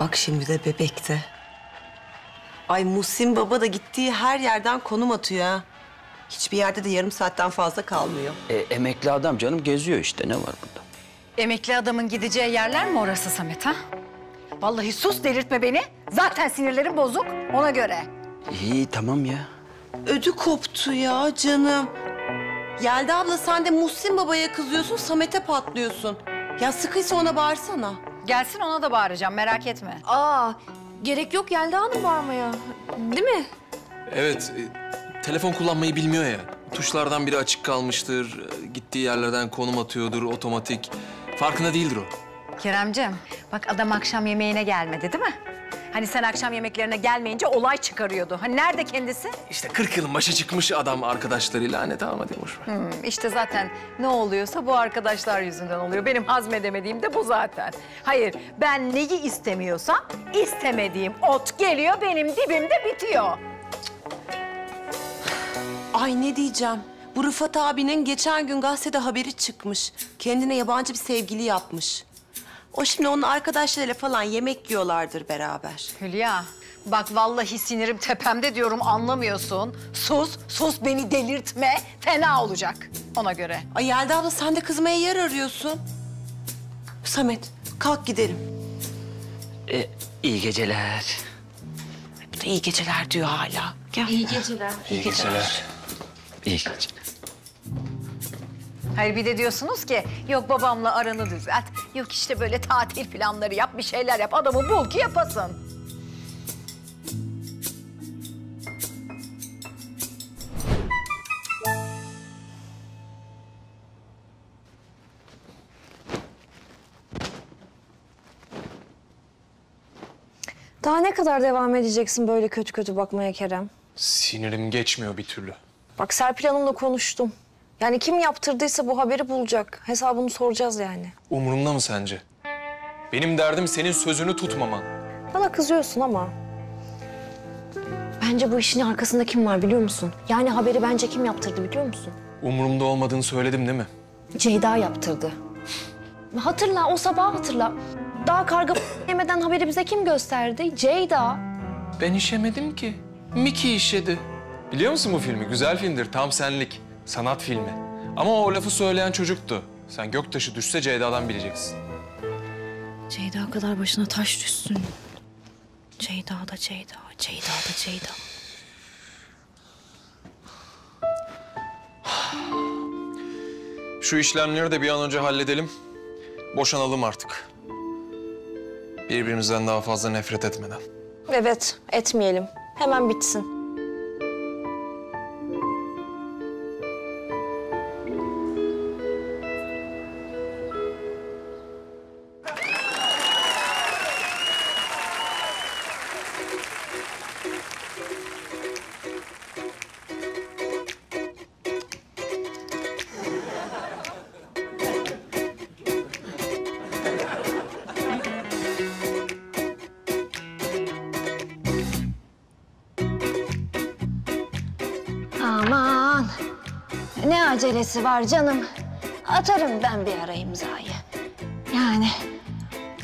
Bak şimdi de bebekte. Ay Muhsin Baba da gittiği her yerden konum atıyor ha. Hiçbir yerde de yarım saatten fazla kalmıyor. E, emekli adam canım geziyor işte ne var bunda? Emekli adamın gideceği yerler mi orası Samet ha? Vallahi sus delirtme beni. Zaten sinirlerim bozuk ona göre. İyi tamam ya. Ödü koptu ya canım. Yelda abla sen de Muhsin Baba'ya kızıyorsun, Samet'e patlıyorsun. Ya sıkıysa ona bağırsana. Gelsin ona da bağıracağım merak etme. Aa, gerek yok Yelda Hanım bağırmaya. Değil mi? Evet, e, telefon kullanmayı bilmiyor ya. Tuşlardan biri açık kalmıştır, e, gittiği yerlerden konum atıyordur otomatik. Farkında değildir o. Keremcim bak adam akşam yemeğine gelmedi değil mi? Hani sen akşam yemeklerine gelmeyince olay çıkarıyordu. Hani nerede kendisi? İşte 40 yılın başa çıkmış adam arkadaşlarıyla. Anne tamam hadi boş ver. Hmm, işte zaten ne oluyorsa bu arkadaşlar yüzünden oluyor. Benim hazmedemediğim de bu zaten. Hayır ben neyi istemiyorsam istemediğim ot geliyor benim dibimde bitiyor. Ay ne diyeceğim. Bu Rıfat abinin geçen gün gazetede haberi çıkmış. Kendine yabancı bir sevgili yapmış. O şimdi onun arkadaşlarıyla falan yemek yiyorlardır beraber. Hülya bak vallahi sinirim tepemde diyorum anlamıyorsun. Sus, sus beni delirtme. Fena olacak ona göre. Ay Yelda abla sen de kızmaya yer arıyorsun. Samet kalk gidelim. E, iyi geceler. Bu da iyi geceler diyor hala. Gel. İyi geceler. İyi geceler. İyi geceler. Hayır bir de diyorsunuz ki yok babamla aranı düzelt. Yok işte böyle tatil planları yap, bir şeyler yap. Adamı bul ki yapasın. Daha ne kadar devam edeceksin böyle kötü kötü bakmaya Kerem? Sinirim geçmiyor bir türlü. Bak Serpil Hanım'la konuştum. Yani kim yaptırdıysa bu haberi bulacak. Hesabını soracağız yani. Umurumda mı sence? Benim derdim senin sözünü tutmaman. Bana kızıyorsun ama... Bence bu işin arkasında kim var biliyor musun? Yani haberi bence kim yaptırdı biliyor musun? Umurumda olmadığını söyledim değil mi? Ceyda yaptırdı. Hatırla, o sabah hatırla. Daha karga yemeden haberi bize kim gösterdi? Ceyda. Ben işemedim ki. Miki işedi. Biliyor musun bu filmi? Güzel filmdir, tam senlik. Sanat filmi. Ama o lafı söyleyen çocuktu. Sen göktaşı düşse Ceyda'dan bileceksin. Ceyda kadar başına taş düşsün. Ceyda da Ceyda, Ceyda da Ceyda. Şu işlemleri de bir an önce halledelim. Boşanalım artık. Birbirimizden daha fazla nefret etmeden. Evet, etmeyelim. Hemen bitsin. Ne acelesi var canım. Atarım ben bir ara imzayı. Yani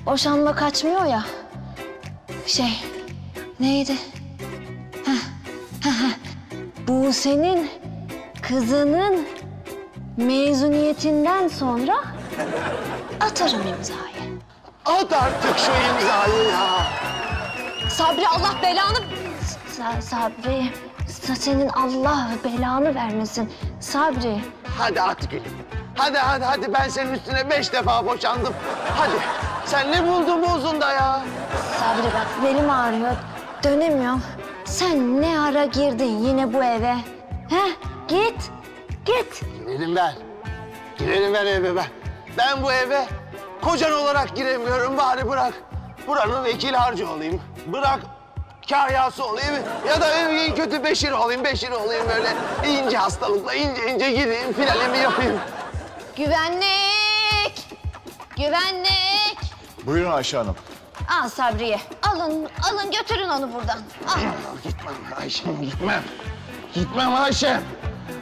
boşanma kaçmıyor ya. Şey neydi? Bu senin kızının mezuniyetinden sonra atarım imzayı. At artık şu imzayı ya. Sabri Allah belanı... Sa- Sabri, sa- senin Allah belanı vermesin. Sabri, Hadi at gülüm. Hadi hadi hadi ben senin üstüne beş defa boşandım. Hadi. Sen ne buldun bu uzunda ya? Sabri bak belim ağrıyor. Dönemiyorum. Sen ne ara girdin yine bu eve? He? Git, git. Girelim ben. Girelim ben eve ben. Ben bu eve kocan olarak giremiyorum. Bari bırak. Buranın vekil harcı olayım. Bırak kahyası olayım. Ya da en kötü beşir olayım. Beşir olayım böyle ince hastalıkla ince ince gideyim. Finalimi yapayım. Güvenlik! Güvenlik! Buyurun Ayşe Hanım. Al Sabri'ye. Alın, alın götürün onu buradan. Al. Gitmem Ayşem gitmem. Gitmem Ayşe.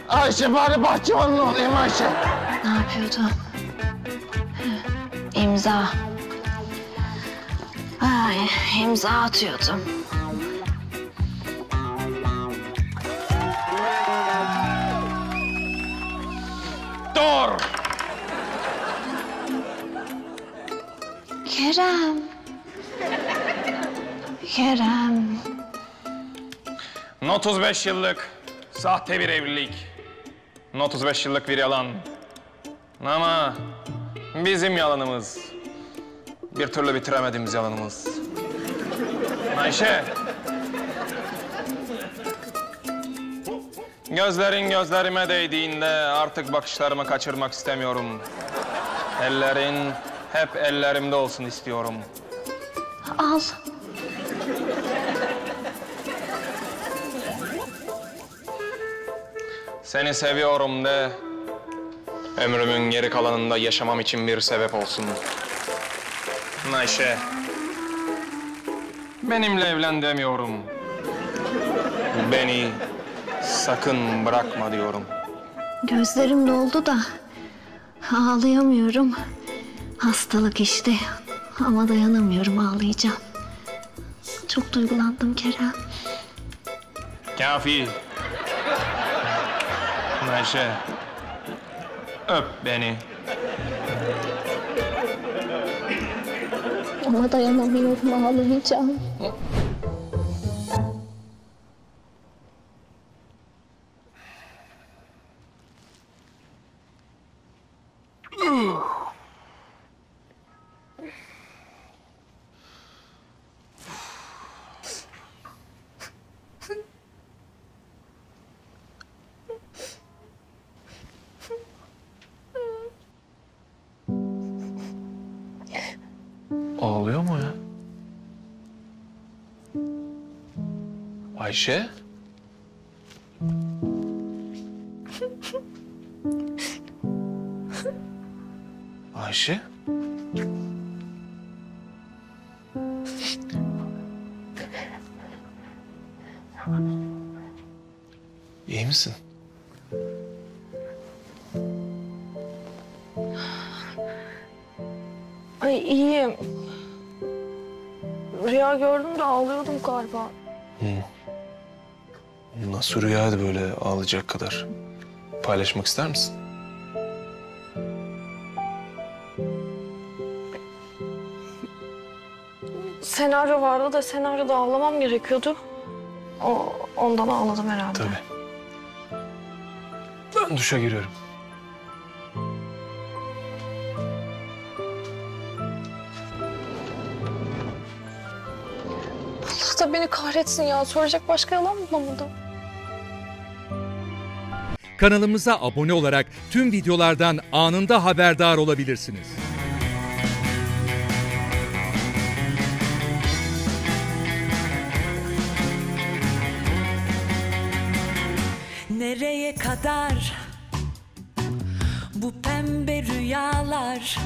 Ayşe bari bahçıvanlı olayım Ayşe. Ne yapıyordum? İmza. Ay, imza atıyordum. Dur! Kerem. Kerem. 35 yıllık sahte bir evlilik. 35 yıllık bir yalan. Ama bizim yalanımız. Bir türlü bitiremediğimiz yalanımız. Ayşe. Gözlerin gözlerime değdiğinde artık bakışlarımı kaçırmak istemiyorum. Ellerin hep ellerimde olsun istiyorum. Al. Seni seviyorum de ömrümün geri kalanında yaşamam için bir sebep olsun. Ayşe. Benimle evlen demiyorum. Beni sakın bırakma diyorum. Gözlerim doldu da ağlayamıyorum. Hastalık işte. Ama dayanamıyorum ağlayacağım. Çok duygulandım Kerem. Kafi. Ayşe. Öp beni. Ama dayanamıyorum ağlayacağım. Ağlıyor mu ya? Ayşe? Ayşe? İyi misin? Ay iyiyim. Rüya gördüm de ağlıyordum galiba. Nasıl rüyaydı böyle ağlayacak kadar? Paylaşmak ister misin? Senaryo vardı da senaryoda ağlamam gerekiyordu. O, ondan ağladım herhalde. Tabii. Ben duşa giriyorum. Allah da beni kahretsin ya. Soracak başka yalan bulamadım. Kanalımıza abone olarak tüm videolardan anında haberdar olabilirsiniz. Nereye kadar? Bu pembe rüyalar